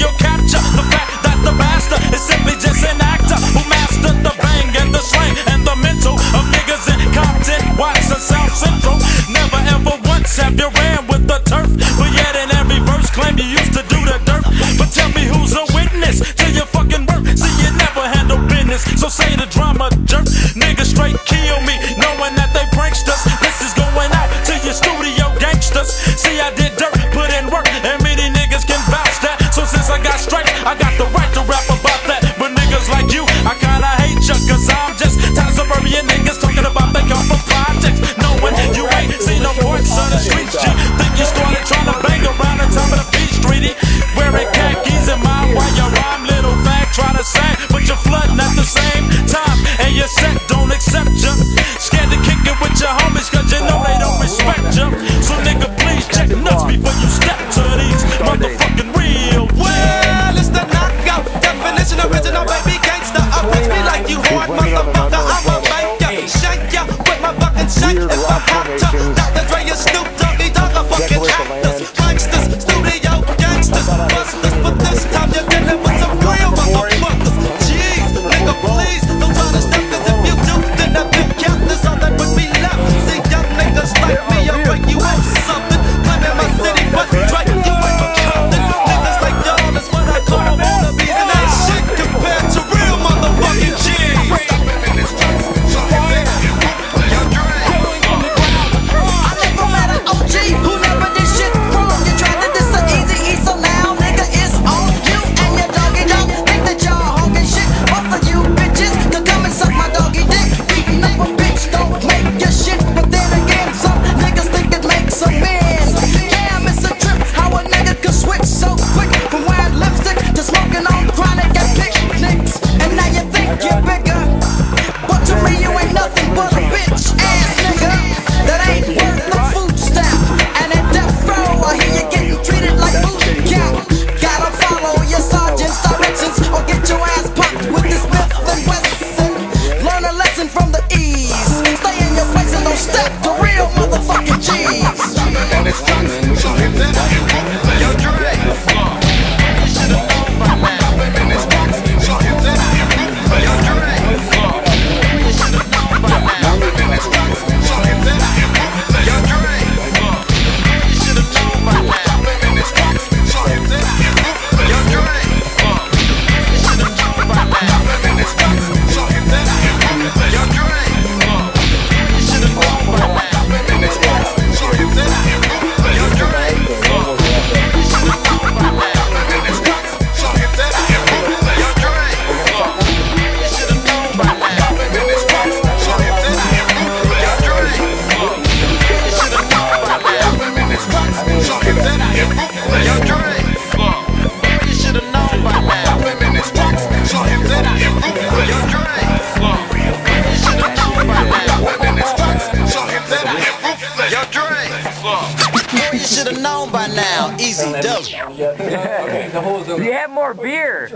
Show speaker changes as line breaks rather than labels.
you'll capture the fact that the bastard is simply just an actor who mastered the bang and the slang and the mental of niggas in Compton, Watts, and South Central. Never ever once have you ran with the turf, but yet in every verse claim you used to do the dirt. But tell me who's a witness to your fucking work? See, you never handle business, so say the drama jerk. Niggas straight kill me. set don't accept ya. Scared to kick it with your homies, cause you know they don't respect ya. So nigga, please check nuts before you step to these motherfucking real.
Well, it's the knockout definition, original baby. Yo, Dre. Boy, you should have known by now. Easy dope. Yeah. Okay, the.
You have more beer.